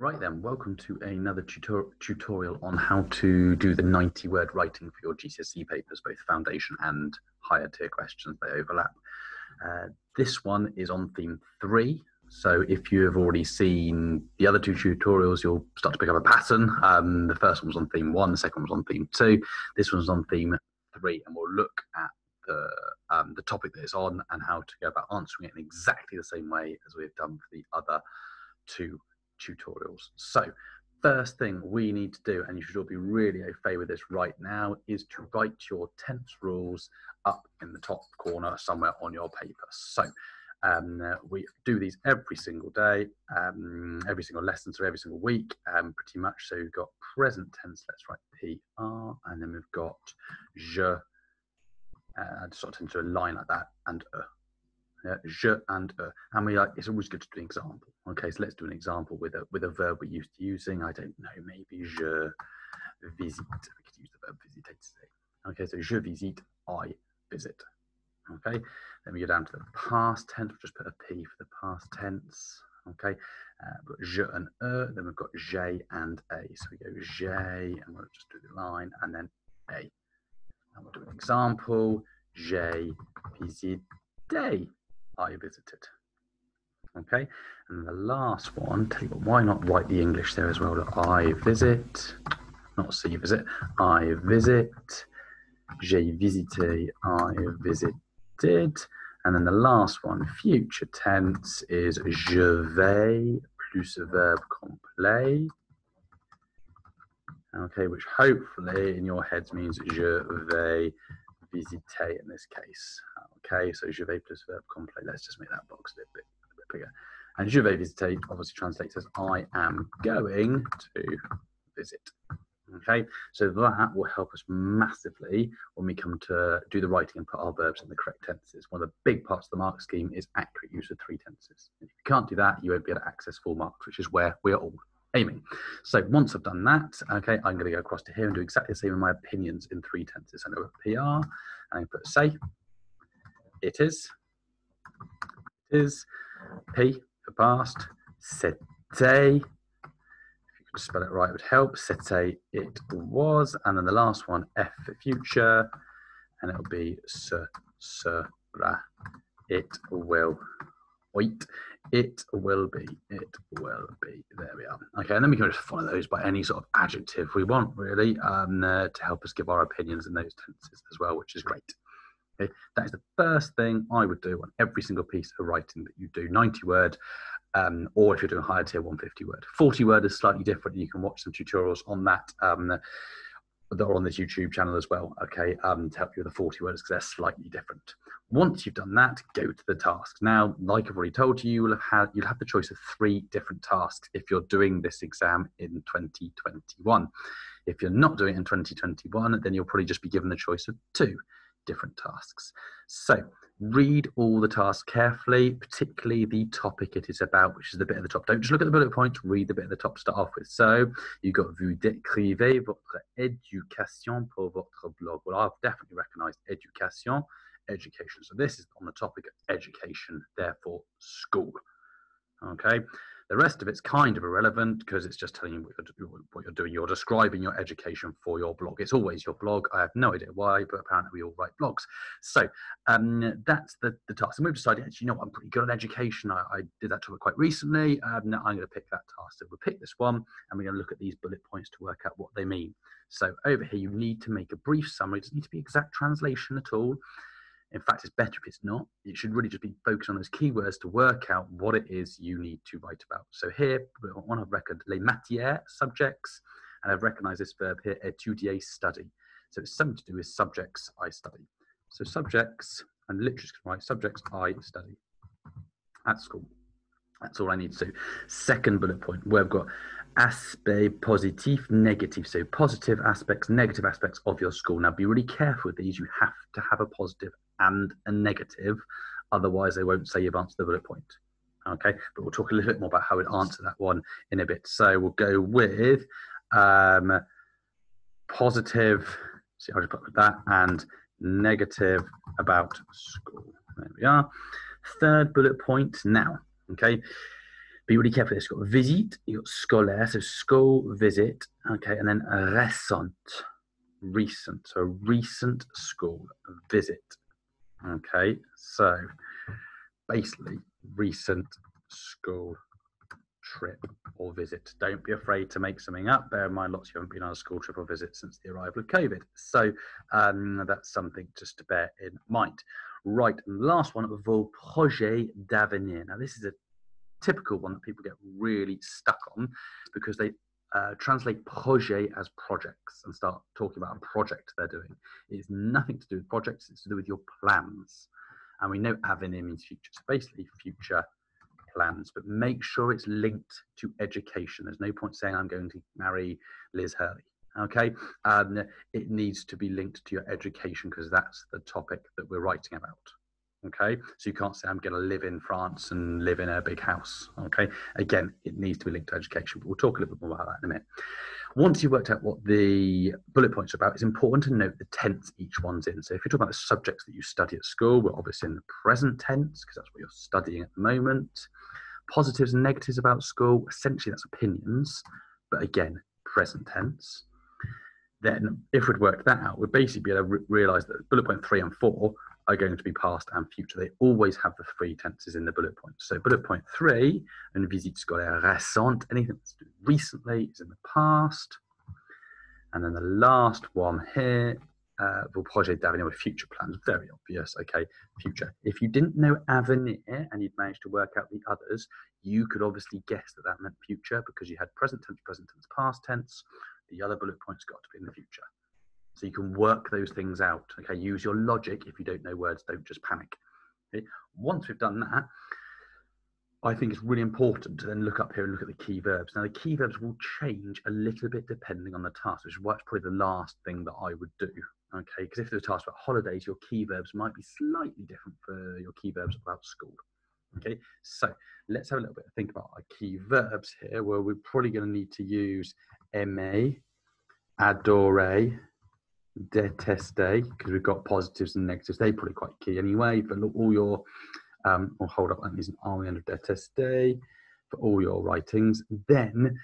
Right then, welcome to another tutor tutorial on how to do the 90 word writing for your GCSE papers, both foundation and higher tier questions, they overlap. Uh, this one is on theme three. So if you have already seen the other two tutorials, you'll start to pick up a pattern. Um, the first one was on theme one, the second one was on theme two. This one's on theme three, and we'll look at the, um, the topic that it's on and how to go about answering it in exactly the same way as we've done for the other two tutorials. So first thing we need to do, and you should all be really au fait with this right now, is to write your tense rules up in the top corner somewhere on your paper. So um, we do these every single day, um, every single lesson, so every single week, um, pretty much. So we've got present tense, let's write PR, and then we've got je, uh, sort of into a line like that, and uh, yeah, je and uh, and we like it's always good to do an example. Okay, so let's do an example with a with a verb we're used to using. I don't know, maybe je visite. We could use the verb visiter today. Okay, so je visite, I visit. Okay, then we go down to the past tense. We'll just put a P for the past tense. Okay, uh, je and e. Then we've got j and a. So we go j, and we'll just do the line, and then a. And we'll do an example. J'ai visité. I visited. Okay, and the last one, tell you what, why not write the English there as well? Look, I visit, not see visit, I visit, j'ai visité, I visited. And then the last one, future tense, is je vais plus verb complet. Okay, which hopefully in your heads means je vais visiter in this case. So je vais plus verb complet. Let's just make that box a bit, bit, a bit bigger. And je vais visiter obviously translates as I am going to visit. Okay, so that will help us massively when we come to do the writing and put our verbs in the correct tenses. One of the big parts of the mark scheme is accurate use of three tenses. If you can't do that, you won't be able to access full marks, which is where we are all aiming. So once I've done that, okay, I'm going to go across to here and do exactly the same in my opinions in three tenses. I'm going to PR, and I put say, it is, it is, P for past, c'était, if you could spell it right, it would help, c'était, it was, and then the last one, F for future, and it'll be se, sera, it will, wait, it will be. It will be. There we are. Okay, and then we can just follow those by any sort of adjective we want, really, um, uh, to help us give our opinions in those tenses as well, which is great. Okay, that is the first thing I would do on every single piece of writing that you do. 90 word, um, or if you're doing higher tier, 150 word. 40 word is slightly different. You can watch some tutorials on that. Um, that are on this YouTube channel as well, okay, um, to help you with the 40 words because they're slightly different. Once you've done that, go to the tasks. Now, like I've already told you, you'll have, you'll have the choice of three different tasks if you're doing this exam in 2021. If you're not doing it in 2021, then you'll probably just be given the choice of two different tasks. So read all the tasks carefully, particularly the topic it is about, which is the bit at the top. Don't just look at the bullet points, read the bit at the top to start off with. So, you've got vous décrivez votre éducation pour votre blog. Well, I've definitely recognized education, education. So, this is on the topic of education, therefore, school. Okay. The rest of it's kind of irrelevant because it's just telling you what you're, what you're, doing. You're describing your education for your blog. It's always your blog. I have no idea why, but apparently we all write blogs. So um, that's the, the task. And we've decided, actually, you know what, I'm pretty good at education. I, I did that topic quite recently. Um, I'm going to pick that task. So we'll pick this one and we're going to look at these bullet points to work out what they mean. So over here, you need to make a brief summary. It doesn't need to be exact translation at all. In fact, it's better if it's not. It should really just be focused on those keywords to work out what it is you need to write about. So here, on our record, les matières, subjects, and I've recognized this verb here, étudier, study. So it's something to do with subjects I study. So subjects, and literally just write subjects I study at school. That's all I need to. Second bullet point, where I've got aspect positif, negative. So positive aspects, negative aspects of your school. Now be really careful with these. You have to have a positive and a negative. Otherwise, they won't say you've answered the bullet point. Okay, but we'll talk a little bit more about how to answer that one in a bit. So we'll go with um, positive, see how to put that, and negative about school. There we are. Third bullet point now. Okay, be really careful. It's got visit, you've got scolaire, so school visit, okay, and then récent, recent, so recent school visit, okay. So basically, recent school trip or visit. Don't be afraid to make something up. Bear in mind, lots of you haven't been on a school trip or visit since the arrival of COVID. So um, that's something just to bear in mind. Right, and the last one, vos projets d'avenir. Now, this is a typical one that people get really stuck on because they uh, translate projet as projects and start talking about a project they're doing. It's nothing to do with projects, it's to do with your plans. And we know avenir means future. So basically, future plans, but make sure it's linked to education. There's no point saying I'm going to marry Liz Hurley. Okay, um, it needs to be linked to your education because that's the topic that we're writing about. Okay, so you can't say I'm going to live in France and live in a big house. Okay, again, it needs to be linked to education, but we'll talk a little bit more about that in a minute. Once you've worked out what the bullet points are about, it's important to note the tense each one's in. So if you're talking about the subjects that you study at school, we're obviously in the present tense because that's what you're studying at the moment. Positives and negatives about school, essentially that's opinions, but again, present tense. Then, if we'd worked that out, we'd basically be able to re- realize that bullet point three and four are going to be past and future. They always have the three tenses in the bullet points. So bullet point three, une visite scolaire récente, anything that's recently is in the past. And then the last one here, uh, vos projets d'avenir with future plans. Very obvious, okay, future. If you didn't know avenir and you'd managed to work out the others, you could obviously guess that that meant future because you had present tense, present tense, past tense. The other bullet points got to be in the future. So you can work those things out. Okay, use your logic. If you don't know words, don't just panic. Okay? Once we've done that, I think it's really important to then look up here and look at the key verbs. Now, the key verbs will change a little bit depending on the task, which is why it's probably the last thing that I would do. Okay, because if there's a task about holidays, your key verbs might be slightly different for your key verbs about school. Okay, so let's have a little bit of think about our key verbs here, where we're probably going to need to use aimer, adorer, detester because we've got positives and negatives. They're probably quite key anyway. But look, all your um, or hold up, that means an R end of detester for all your writings. Then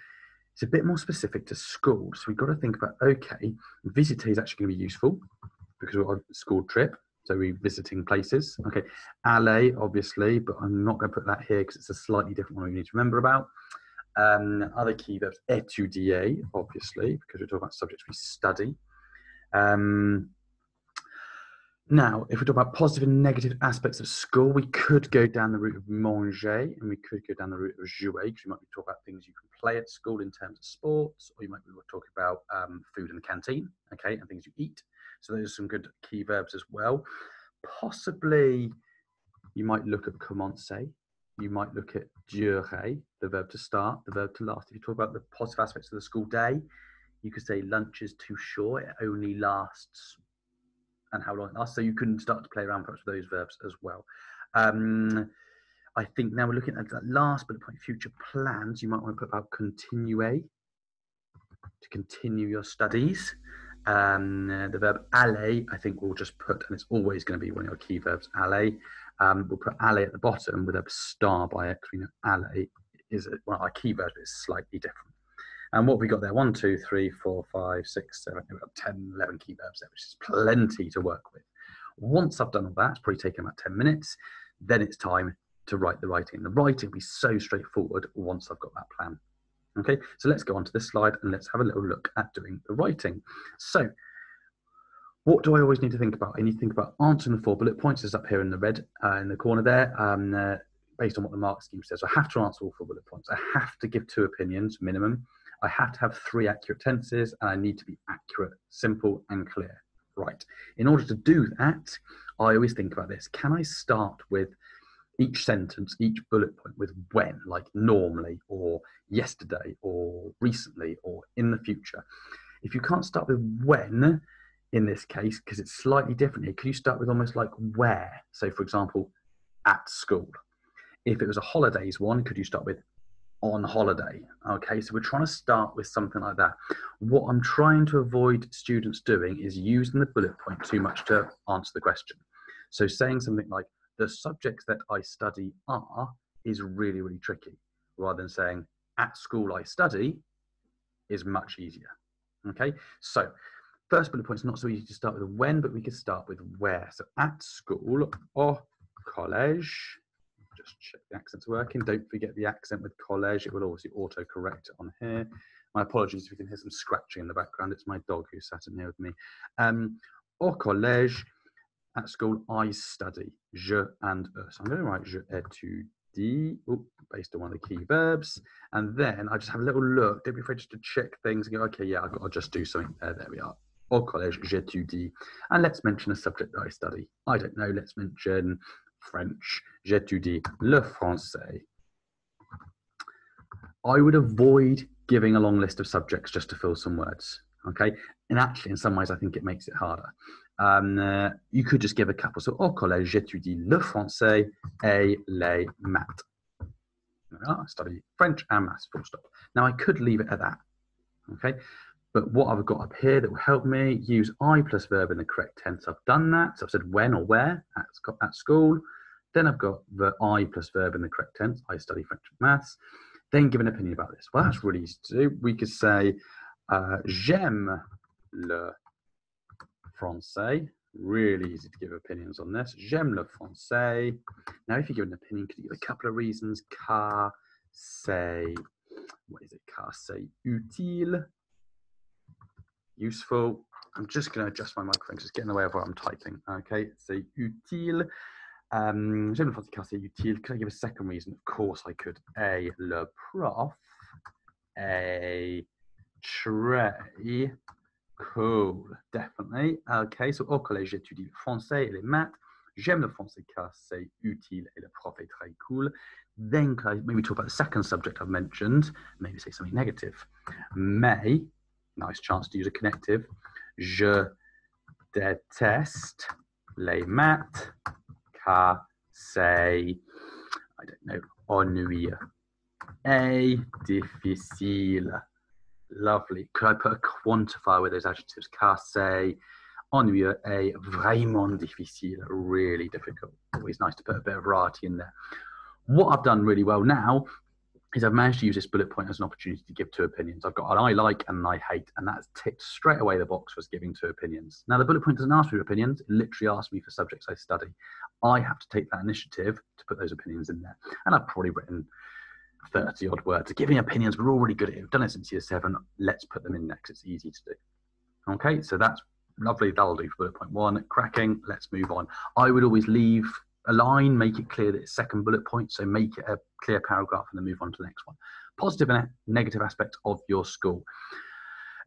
it's a bit more specific to school. So we've got to think about okay, visiter is actually going to be useful because we're on a school trip. So we're visiting places. Okay, aller, obviously, but I'm not going to put that here because it's a slightly different one we need to remember about. Um, other key verbs, étudier, obviously, because we're talking about subjects we study. Um, now, if we talk about positive and negative aspects of school, we could go down the route of manger and we could go down the route of jouer because you might be talking about things you can play at school in terms of sports, or you might be talking about um, food in the canteen, okay, and things you eat. So those are some good key verbs as well. Possibly you might look at commencer, you might look at durer, the verb to start, the verb to last. If you talk about the positive aspects of the school day, you could say lunch is too short, it only lasts, and how long it lasts. So you can start to play around perhaps with those verbs as well. Um, I think now we're looking at that last bullet point, future plans. You might want to put about continue to continue your studies. Um, the verb aller, I think we'll just put, and it's always going to be one of your key verbs, aller. Um, we'll put aller at the bottom with a star by it. because We know aller is one of our key verbs, but it's slightly different. And what we got there, one, two, three, four, five, six, seven, we've got 10, 11 key verbs there, which is plenty to work with. Once I've done all that, it's probably taken about 10 minutes, then it's time to write the writing. The writing will be so straightforward once I've got that plan. Okay, so let's go on to this slide and let's have a little look at doing the writing. So, what do I always need to think about? I need to think about answering the four bullet points. Is up here in the red uh, in the corner there. Um, uh, based on what the mark scheme says, I have to answer all four bullet points. I have to give two opinions minimum. I have to have three accurate tenses and I need to be accurate, simple, and clear. Right. In order to do that, I always think about this. Can I start with each sentence, each bullet point with when, like normally, or yesterday, or recently, or in the future? If you can't start with when in this case, because it's slightly different here, can you start with almost like where? So, for example, at school. If it was a holidays one, could you start with on holiday. Okay, so we're trying to start with something like that. What I'm trying to avoid students doing is using the bullet point too much to answer the question. So saying something like, the subjects that I study are is really, really tricky. rather than saying at school I study is much easier. Okay, so first bullet point is not so easy to start with when, but we could start with where. So at school or college, just check the accent's working. Don't forget the accent with college. It will obviously auto-correct on here. My apologies if you can hear some scratching in the background. It's my dog who sat in here with me. Um, au collège, at school, I study. Je and e. So I'm going to write je étudie, oh, based on one of the key verbs. And then I just have a little look. Don't be afraid just to check things and go, okay, yeah, I've got to just do something there. There we are. Au collège, j'étudie. And let's mention a subject that I study. I don't know, let's mention French. J'étudie le français. I would avoid giving a long list of subjects just to fill some words. Okay, and actually, in some ways, I think it makes it harder. Um, uh, you could just give a couple. So, au collège, j'étudie le français et les maths. I study French and maths, full stop. Now, I could leave it at that. Okay, but what I've got up here that will help me use I plus verb in the correct tense. I've done that. So I've said when or where at, at school. Then I've got the I plus verb in the correct tense. I study French maths. Then give an opinion about this. Well, that's really easy to do. We could say, uh, j'aime le français. Really easy to give opinions on this. J'aime le français. Now, if you give an opinion, could you give a couple of reasons? Car say, what is it? Car say, utile. Useful. I'm just going to adjust my microphone because it's getting in the way of what I'm typing. Okay, c'est utile. Um, j'aime le français utile. Could I give a second reason? Of course I could. A, le prof A, très cool. Definitely. Okay, so au collège, j'étudie le français et les maths. J'aime le français car c'est utile et le prof est très cool. Then can I maybe talk about the second subject I've mentioned, maybe say something negative. Mais, nice chance to use a connective. Je déteste les maths car c'est, I don't know, ennuyeux. Et difficile. Lovely. Could I put a quantifier with those adjectives? Casse, ennuyeux, et vraiment difficile. Really difficult. Always nice to put a bit of variety in there. What I've done really well now is I've managed to use this bullet point as an opportunity to give two opinions. I've got an I like and an I hate, and that's ticked straight away the box for giving two opinions. Now, the bullet point doesn't ask for opinions, it literally asks me for subjects I study. I have to take that initiative to put those opinions in there. And I've probably written 30 odd words. Giving opinions, we're already good at it. We've done it since year seven. Let's put them in next. It's easy to do. Okay, so that's lovely. That'll do for bullet point one. Cracking. Let's move on. I would always leave a line, make it clear that it's second bullet point. So make it a clear paragraph and then move on to the next one. Positive and negative aspects of your school.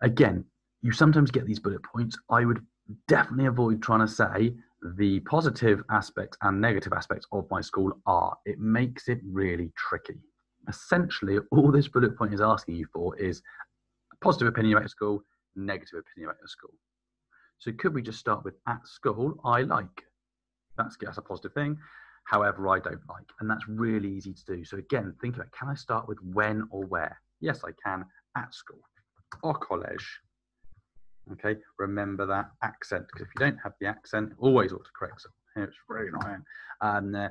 Again, you sometimes get these bullet points. I would definitely avoid trying to say the positive aspects and negative aspects of my school are. It makes it really tricky. Essentially, all this bullet point is asking you for is positive opinion about your school, negative opinion about your school. So could we just start with at school, I like. That's, that's a positive thing. However, I don't like. And that's really easy to do. So again, think about, can I start with when or where? Yes, I can at school or college Okay, remember that accent because if you don't have the accent, always autocorrects it. It's very annoying. And uh,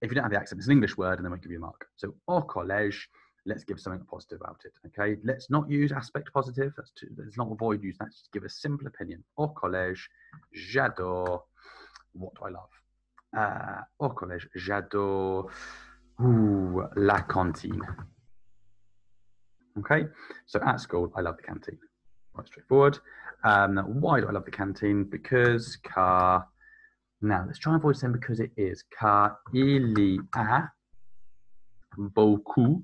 if you don't have the accent, it's an English word, and then we give you a mark. So or collège, let's give something positive about it. Okay, let's not use aspect positive. That's too, let's not avoid using that. Just give a simple opinion. Au collège, j'adore. What do I love? Uh, au collège, j'adore. La cantine. Okay, so at school, I love the canteen quite straightforward. Um, why do I love the canteen? Because car. Now let's try and avoid saying because it is. Car il y a beaucoup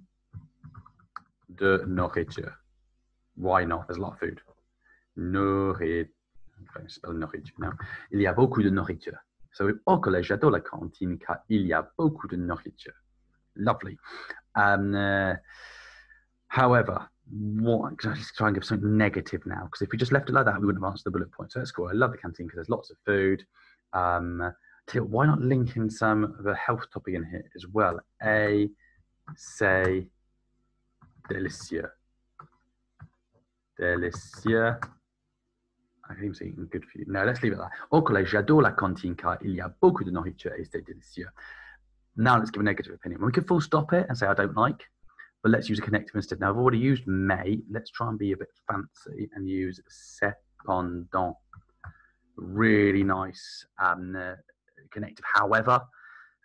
de nourriture. Why not? There's a lot of food. Nourriture. Enfin, spell nourriture now. Il y a beaucoup de nourriture. So au collège, j'adore la cantine car il y a beaucoup de nourriture. Lovely. Um, uh, however, what just try and give something negative now because if we just left it like that we wouldn't have answered the bullet point so that's cool i love the canteen because there's lots of food um why not link in some of the health topic in here as well a say délicieux délicieux I think it's eating good for you. Let's leave it. Au collège, j'adore la cantine car il y a beaucoup de nourriture et c'est délicieux. Now let's give a negative opinion. We could full stop it and say I don't like. but let's use a connective instead. Now I've already used may. Let's try and be a bit fancy and use cependant. Really nice um, uh, connective. However,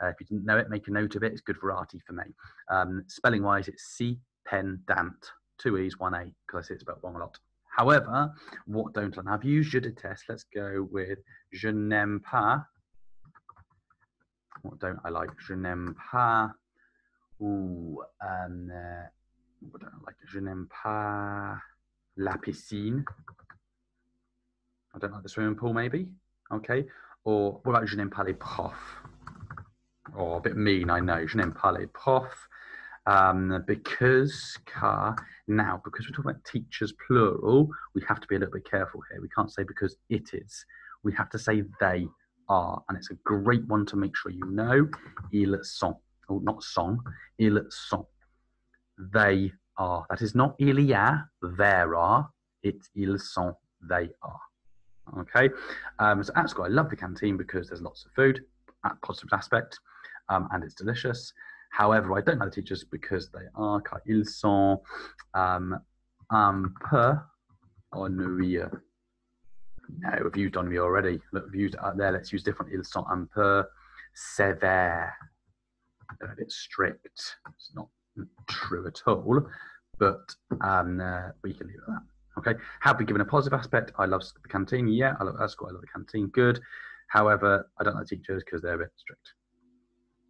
uh, if you didn't know it, make a note of it. It's good variety for me. Um, spelling wise, it's C pen dant. Two E's, one A, because I see it's spelled wrong a lot. However, what don't I? I've used je déteste. Let's go with je n'aime pas. What don't I like? Je n'aime pas. Ooh, um, uh, what don't I like? Je n'aime pas la piscine. I don't like the swimming pool, maybe. Okay. Or what about je n'aime pas les profs? Or a bit mean, I know. Je n'aime pas les profs. Um, because car now because we're talking about teachers plural we have to be a little bit careful here. We can't say because it is. We have to say they are and it's a great one to make sure you know. Ils sont. Oh, not sont ils sont. They are. That is not il y a there are. It's ils sont they are. Okay? Um, so at school i love the canteen because there's lots of food at positive aspect um, and it's delicious However, I don't know the teachers because they are, car ils sont um, un peu ennuyeux. No, we've used me already. Look, we've used up there. Let's use different. Ils sont un peu sévères. They're a bit strict. It's not true at all, but um, uh, we can leave it at that. Okay. Have we given a positive aspect? I love the canteen. Yeah, I love that's I love the canteen. Good. However, I don't like teachers because they're a bit strict.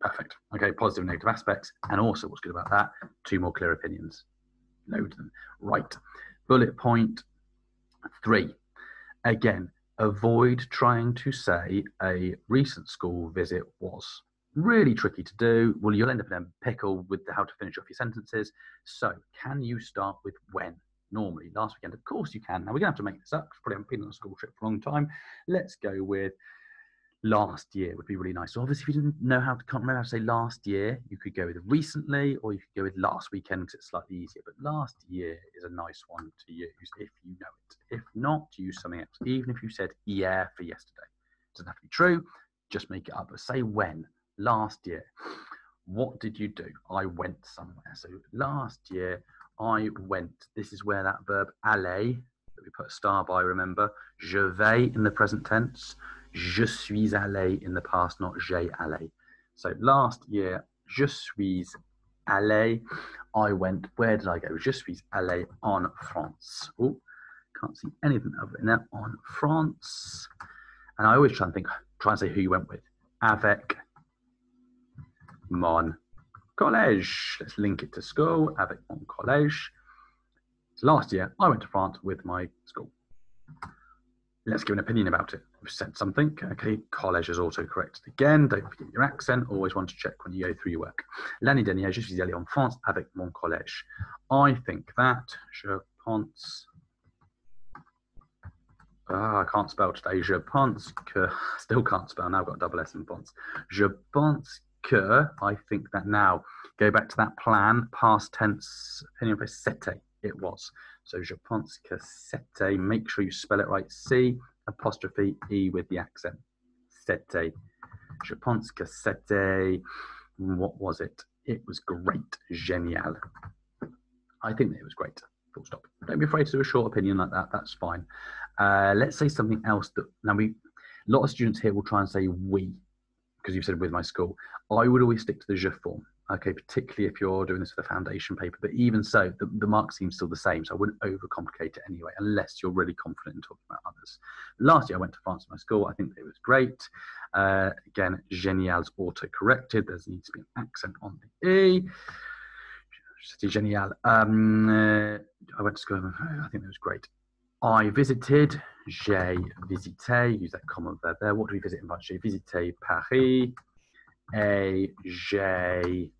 Perfect. Okay, positive and negative aspects. And also, what's good about that? Two more clear opinions. Load them. Right. Bullet point three. Again, avoid trying to say a recent school visit was. Really tricky to do. Well, you'll end up in a pickle with how to finish off your sentences. So, can you start with when? Normally, last weekend, of course you can. Now, we're going to have to make this up. Probably haven't been on a school trip for a long time. Let's go with last year would be really nice. So obviously, if you didn't know how to can't remember how to say last year, you could go with recently, or you could go with last weekend because it's slightly easier. But last year is a nice one to use if you know it. If not, use something else. Even if you said yeah for yesterday, it doesn't have to be true. Just make it up. But say when last year. What did you do? I went somewhere. So last year I went. This is where that verb aller that we put a star by. Remember, je vais in the present tense je suis allé in the past, not j'ai allé. So last year, je suis allé. I went, where did I go? Je suis allé en France. Oh, can't see anything of it now. On France. And I always try and think, try and say who you went with. Avec mon collège. Let's link it to school. Avec mon collège. So last year, I went to France with my school. Let's give an opinion about it. Said something. Okay, collège is also correct. Again, don't forget your accent. Always want to check when you go through your work. L'année dernière, je suis allé en France avec mon collège. I think that, je pense, ah, I can't spell today. Je pense que, still can't spell now, I've got double S in pense. Je pense que, I think that now. Go back to that plan, past tense, opinion for c'était, it was. So je pense que c'était, make sure you spell it right. C apostrophe E with the accent. Pense que c'était, what was it? It was great. Génial. I think it was great. Full stop. Don't be afraid to do a short opinion like that. That's fine. Uh, let's say something else that now we, a lot of students here will try and say we, because you've said with my school. I would always stick to the je form okay, particularly if you're doing this for the foundation paper. But even so, the, the mark seems still the same. So I wouldn't overcomplicate it anyway, unless you're really confident in talking about others. Last year I went to France in my school. I think it was great. Uh, again, Genial's auto-corrected. There needs to be an accent on the E. C'était génial. Um, uh, I went to school. I think it was great. I visited, j'ai visité, use that common verb there. What do we visit in France? J'ai visité Paris, et j'ai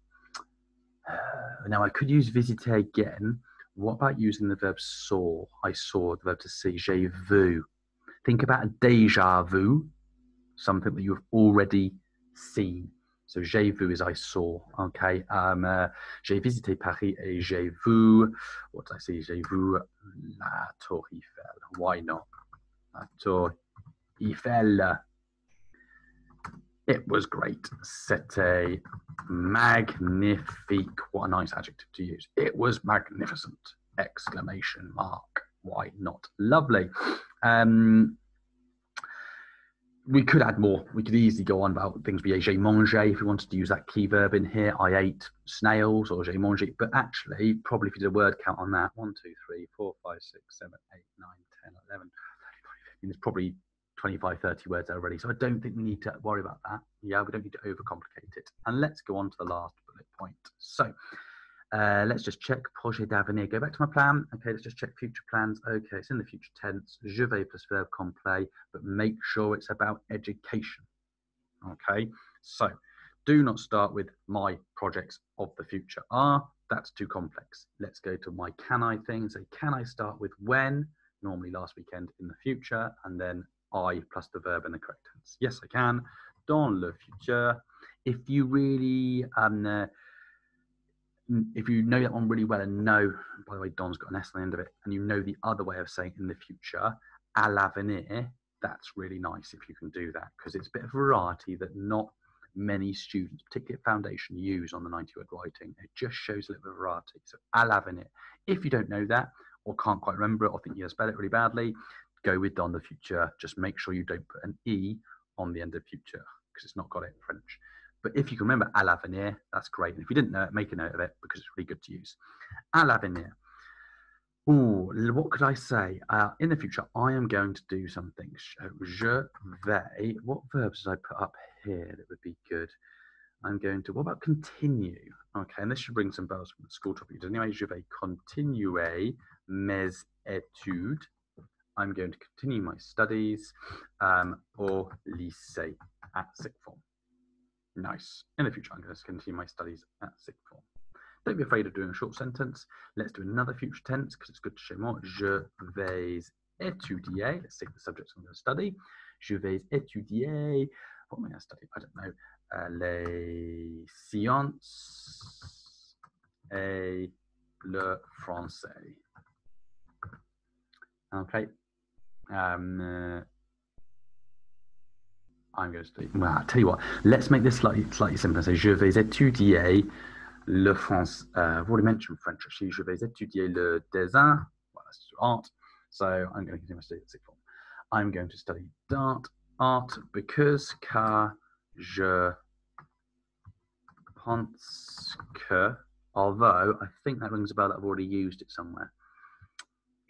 now I could use visiter again. What about using the verb saw? I saw the verb to see. J'ai vu. Think about a déjà vu, something that you've already seen. So j'ai vu is I saw. Okay. Um, uh, j'ai visité Paris et j'ai vu. What did I see? J'ai vu la Tour Eiffel. Why not? La Tour Eiffel. It was great. C'était magnifique. What a nice adjective to use. It was magnificent. Exclamation mark. Why not? Lovely. Um, we could add more. We could easily go on about things like j'ai mangé if we wanted to use that key verb in here. I ate snails or j'ai mangé. But actually, probably if you did a word count on that, one, two, three, four, five, six, seven, eight, nine, 10, 11, there's probably 25, 30 words already. So I don't think we need to worry about that. Yeah, we don't need to overcomplicate it. And let's go on to the last bullet point. So uh, let's just check projet d'avenir. Go back to my plan. Okay, let's just check future plans. Okay, it's in the future tense. Je vais plus verb complet, but make sure it's about education. Okay, so do not start with my projects of the future are. That's too complex. Let's go to my can I thing. So can I start with when? Normally last weekend in the future, and then I plus the verb in the correct tense. Yes, I can. Dans le futur. If you really um, uh, if you know that one really well and know, by the way, Don's got an S on the end of it, and you know the other way of saying in the future, à l'avenir, that's really nice if you can do that because it's a bit of variety that not many students, particularly at foundation, use on the 90 word writing. It just shows a little bit of variety. So, à l'avenir. If you don't know that or can't quite remember it or think you spell it really badly, go with Don the future. Just make sure you don't put an E on the end of future because it's not got it in French. But if you can remember à l'avenir, that's great. And if you didn't know it, make a note of it because it's really good to use. À l'avenir. Ooh, what could I say? Uh, in the future, I am going to do something. Je vais. What verbs did I put up here that would be good? I'm going to. What about continue? Okay, and this should bring some bells from the school topic. Anyway, je vais continuer mes études. I'm going to continue my studies um, au lycée at sixth form. Nice. In the future, I'm going to continue my studies at sixth form. Don't be afraid of doing a short sentence. Let's do another future tense because it's good to show more. Je vais étudier. Let's take the subjects I'm going to study. Je vais étudier. What am I going to study? I don't know. Uh, les sciences et le français. Okay. Um, uh, I'm going to do. Well, I'll tell you what. Let's make this slightly slightly simpler. So, je vais étudier le français. Uh, I've already mentioned French. Actually, je vais étudier le dessin. Well, that's art. So, I'm going to continue my study at form. I'm going to study art, art because car je pense que. Although I think that rings a bell that I've already used it somewhere.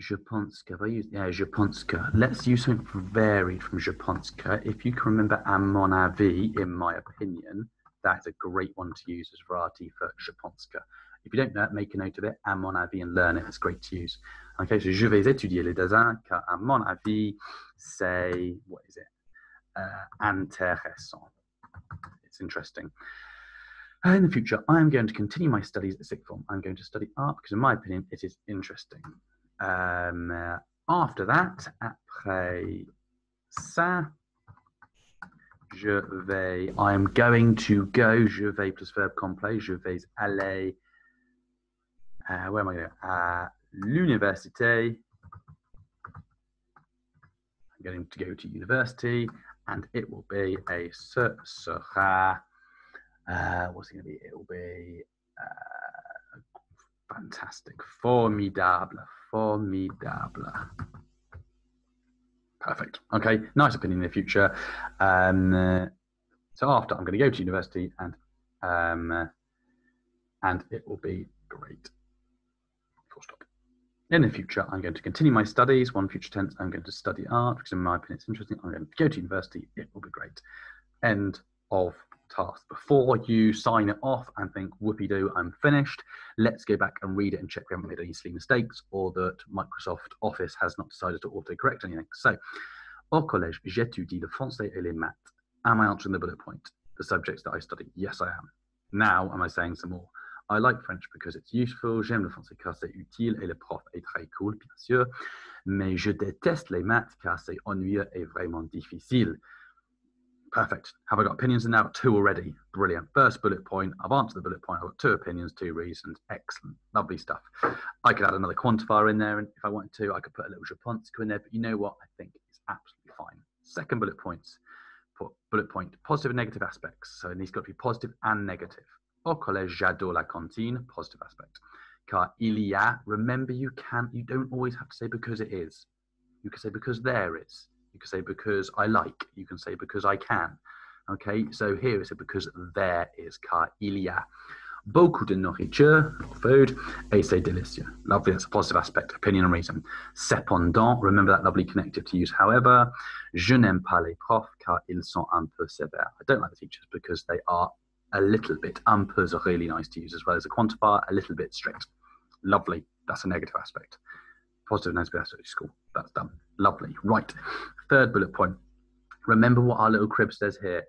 Que. Have I use Yeah, que. Let's use something varied from que. If you can remember à mon in my opinion, that's a great one to use as variety for que. If you don't know make a note of it, à mon and learn it. It's great to use. Okay, so je vais étudier le dessin, car à c'est, what is it? Uh, intéressant. It's interesting. Uh, in the future, I am going to continue my studies at sixth form. I'm going to study art because, in my opinion, it is interesting. Um, uh, after that, après ça, je vais, I am going to go, je vais plus verb complet, je vais aller, uh, where am I going? À l'université. I'm going to go to university and it will be a ce sera, uh, what's it going to be? It will be uh, fantastic, formidable, formidable. Perfect. Okay, nice opinion in the future. Um, uh, so after I'm going to go to university and um, uh, and it will be great. Full stop. In the future, I'm going to continue my studies. One future tense, I'm going to study art because, in my opinion, it's interesting. I'm going to go to university. It will be great. End of task. Before you sign it off and think, whoopee doo, I'm finished, let's go back and read it and check we haven't made any silly mistakes or that Microsoft Office has not decided to autocorrect anything. So, au collège, j'étudie le français et les maths. Am I answering the bullet point? The subjects that I study? Yes, I am. Now, am I saying some more? I like French because it's useful. J'aime le français car c'est utile et le prof est très cool, bien sûr. Mais je déteste les maths car c'est ennuyeux et vraiment difficile. Perfect. Have I got opinions in now two already? Brilliant. First bullet point. I've answered the bullet point. I've got two opinions, two reasons. Excellent. Lovely stuff. I could add another quantifier in there, and if I wanted to, I could put a little je pense in there. But you know what? I think it's absolutely fine. Second bullet points. bullet point, positive and negative aspects. So it needs got to be positive and negative. Au collège, j'adore la cantine, positive aspect. Car il y a, remember you can't, you don't always have to say because it is. You can say because there is. You can say because I like. You can say because I can. Okay, so here it's because there is, car il y a beaucoup de nourriture, food, et c'est délicieux. Lovely, that's a positive aspect, opinion and reason. Cependant, remember that lovely connective to use. However, je n'aime pas les profs car ils sont un peu sévères. I don't like the teachers because they are a little bit, un peu is really nice to use as well as a quantifier, a little bit strict. Lovely, that's a negative aspect. Positive negative aspect school, that's done. Lovely, right. Third bullet point. Remember what our little crib says here.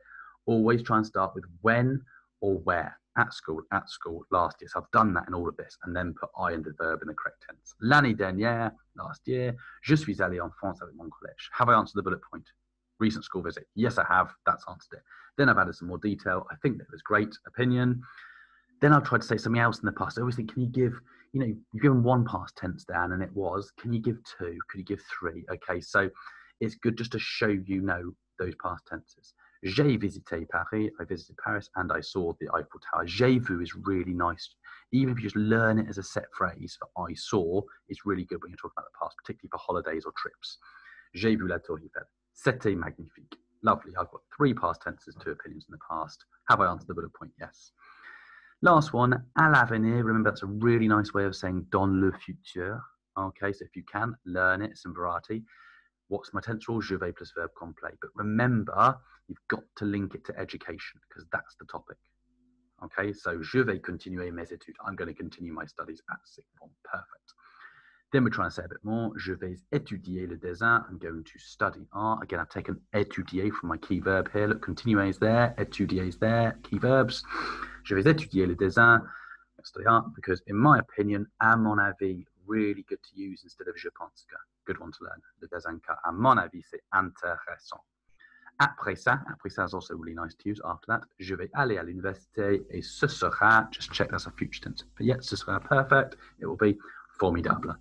Always try and start with when or where at school, at school, last year. So I've done that in all of this and then put I in the verb in the correct tense. L'année dernière, last year, je suis allé en France avec mon collège. Have I answered the bullet point? Recent school visit. Yes, I have. That's answered it. Then I've added some more detail. I think that was great. Opinion. Then I've tried to say something else in the past. I always think, can you give, you know, you've given one past tense down and it was, can you give two? Could you give three? Okay, so it's good just to show you know those past tenses. J'ai visité Paris, I visited Paris, and I saw the Eiffel Tower. J'ai vu is really nice. Even if you just learn it as a set phrase for I saw, it's really good when you're talking about the past, particularly for holidays or trips. J'ai vu la Tour Eiffel. C'était magnifique. Lovely. I've got three past tenses, two opinions in the past. Have I answered the bullet point? Yes. Last one, à l'avenir. Remember, that's a really nice way of saying dans le futur. Okay, so if you can, learn it, some variety. What's my tense rule? Je vais plus verb complet. But remember, you've got to link it to education because that's the topic. Okay, so je vais continuer mes études. I'm going to continue my studies at sixth. Perfect. Then we're trying to say a bit more. Je vais étudier le dessin. I'm going to study art. Again, I've taken étudier from my key verb here. Look, continuer is there, étudier is there, key verbs. Je vais étudier le dessin. Study art because, in my opinion, à mon avis, really good to use instead of je pense que. Good one to learn. Le dessin car, à mon avis, c'est intéressant. Après ça, après ça is also really nice to use. After that, je vais aller à l'université et ce sera, just check that's a future tense. But yeah, ce sera perfect. It will be formidable.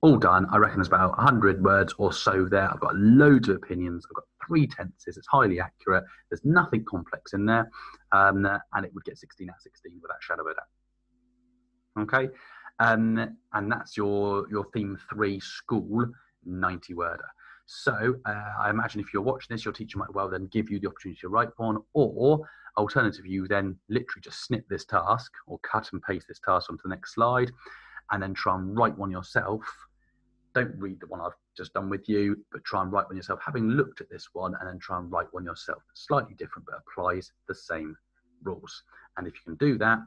All done. I reckon there's about 100 words or so there. I've got loads of opinions. I've got three tenses. It's highly accurate. There's nothing complex in there. Um, and it would get 16 out of 16 without shadow of a doubt. Okay. Um, and that's your, your theme three school 90 worder. So uh, I imagine if you're watching this, your teacher might well then give you the opportunity to write one, or alternatively, you then literally just snip this task or cut and paste this task onto the next slide, and then try and write one yourself. Don't read the one I've just done with you, but try and write one yourself, having looked at this one, and then try and write one yourself. Slightly different, but applies the same rules. And if you can do that,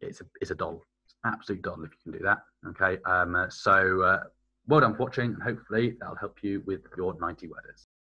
it's a, it's a doll. It's absolute doll if you can do that. Okay. Um, uh, so uh, well done for watching, and hopefully that'll help you with your 90 worders.